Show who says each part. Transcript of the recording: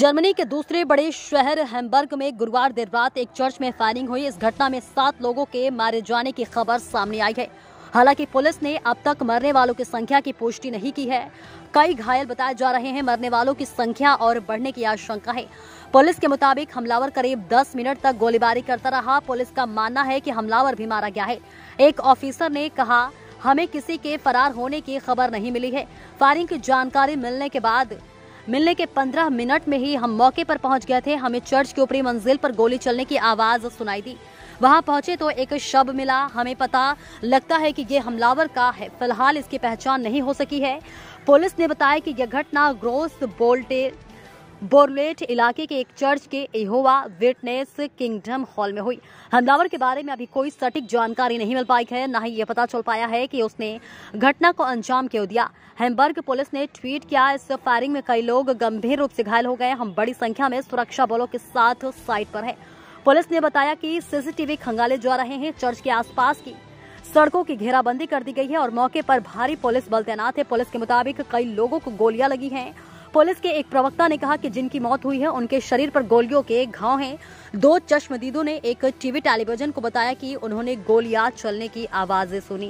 Speaker 1: Germany के दूसरे बड़े शहर हैम्बर्ग में गुरुवार देर रात एक चर्च में फायरिंग हुई। इस घटना में सात लोगों के मारे जाने की खबर सामने आई है। हालाँकि पुलिस ने अब तक मरने वालों की संख्या की पुष्टि नहीं की है। कई घायल बताए जा रहे हैं, मरने वालों की संख्या और बढ़ने की आशंका है। पुलिस के मुताबिक हमलावर करीब 10 मिनट तक गोलीबारी करता रहा। पुलिस का मानना है कि हमलावर भी मारा गया है। एक ऑफिसर ने कहा, हमें किसी के फरार होने की खबर नहीं मिली है। फायरिंग की जानकारी मिलने के बाद मिलने के 15 मिनट में ही हम मौके पर पहुँच गए थे। हमें चर्च के ऊपरी मंजिल पर गोली चलने की आवाज़ सुनाई दी। वहाँ पहुँचे तो एक शब मिला। हमें पता लगता है कि ये हमलावर का है। फ़िलहाल इसकी पहचान नहीं हो सकी है। पुलिस ने बताया कि यह घटना ग्रोस बोल्टे बोरलेट इलाके के एक चर्च के इहोवा विटनेस किंगडम हॉल में हुई। हमलावर के बारे में अभी कोई सटीक जानकारी नहीं मिल पाई है, न ही ये पता चल पाया है कि उसने घटना को अंजाम क्यों दिया। हैम्बर्ग पुलिस ने ट्वीट किया, इस फायरिंग में कई लोग गंभीर रूप से घायल हो गए हम बड़ी संख्या में सुरक्षा बलों के साथ साइट पर है। पुलिस ने बताया कि सीसीटीवी खंगाले जा रहे हैं चर्च के आसपास की। सड़कों की घेराबंदी कर दी गई है और मौके पर भारी पुलिस बल तैनात है। पुलिस के मुताबिक कई लोगों को गोलियाँ लगी हैं। पुलिस के एक प्रवक्ता ने कहा कि जिनकी मौत हुई है, उनके शरीर पर गोलियों के घाव हैं। दो चश्मदीदों ने एक टीवी टेलीविज़न को बताया कि उन्होंने गोलियाँ चलने की आवाज़ें सुनी।